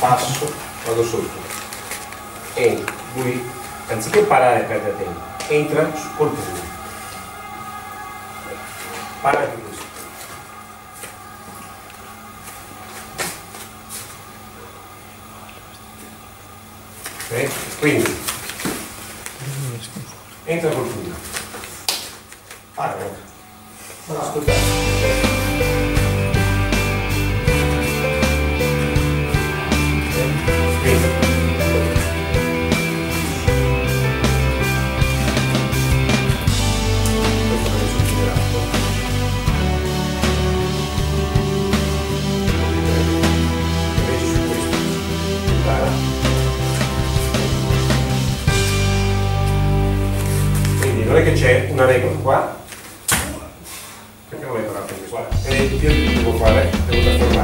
vado sotto e lui, anziché parare e perdere tempo, entra col pugno. Para di questo. Ok? Quindi, entra col pugno. Para, guarda. Ascoltate. Non è che c'è una regola qua, perché non è tornato in qua? E io devo fare, devo trasformare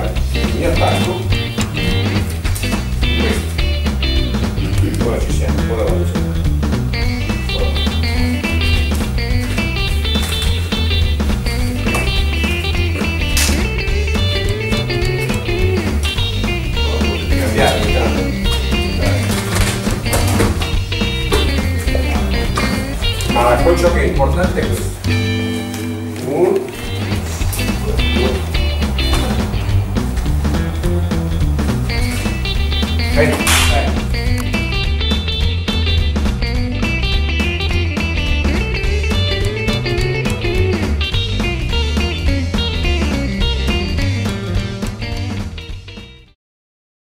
un choque importante. Un, Ahí. Ahí.